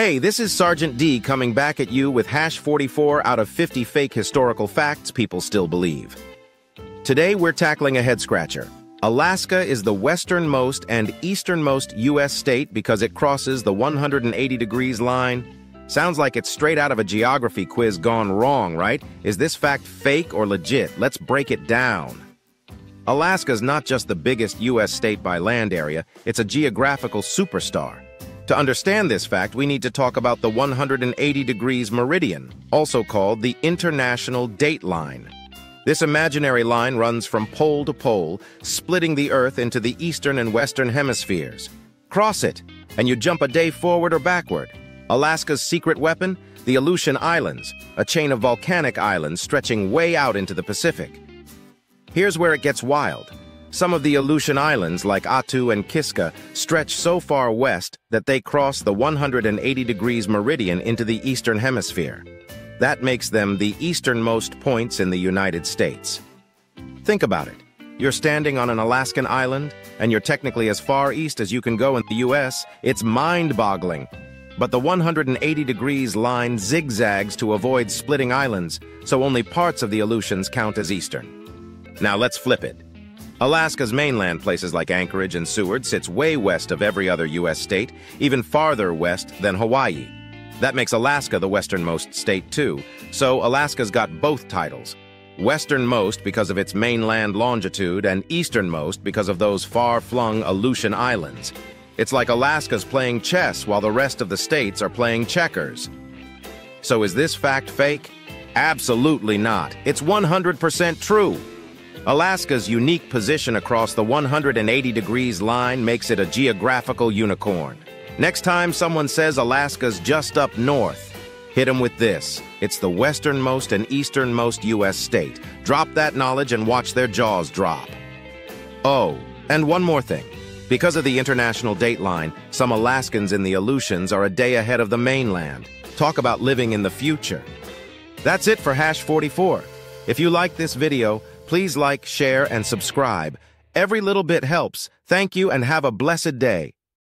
Hey, this is Sergeant D coming back at you with hash 44 out of 50 fake historical facts people still believe. Today we're tackling a head scratcher. Alaska is the westernmost and easternmost U.S. state because it crosses the 180 degrees line. Sounds like it's straight out of a geography quiz gone wrong, right? Is this fact fake or legit? Let's break it down. Alaska's not just the biggest U.S. state by land area, it's a geographical superstar. To understand this fact, we need to talk about the 180 degrees meridian, also called the International Date Line. This imaginary line runs from pole to pole, splitting the Earth into the eastern and western hemispheres. Cross it, and you jump a day forward or backward. Alaska's secret weapon? The Aleutian Islands, a chain of volcanic islands stretching way out into the Pacific. Here's where it gets wild. Some of the Aleutian Islands, like Attu and Kiska, stretch so far west that they cross the 180 degrees meridian into the eastern hemisphere. That makes them the easternmost points in the United States. Think about it. You're standing on an Alaskan island, and you're technically as far east as you can go in the U.S. It's mind-boggling. But the 180 degrees line zigzags to avoid splitting islands, so only parts of the Aleutians count as eastern. Now let's flip it. Alaska's mainland, places like Anchorage and Seward, sits way west of every other U.S. state, even farther west than Hawaii. That makes Alaska the westernmost state, too, so Alaska's got both titles. Westernmost because of its mainland longitude, and easternmost because of those far-flung Aleutian Islands. It's like Alaska's playing chess while the rest of the states are playing checkers. So is this fact fake? Absolutely not. It's 100% true. Alaska's unique position across the 180 degrees line makes it a geographical unicorn. Next time someone says Alaska's just up north, hit them with this. It's the westernmost and easternmost U.S. state. Drop that knowledge and watch their jaws drop. Oh, and one more thing. Because of the international date line, some Alaskans in the Aleutians are a day ahead of the mainland. Talk about living in the future. That's it for Hash 44. If you like this video, Please like, share, and subscribe. Every little bit helps. Thank you and have a blessed day.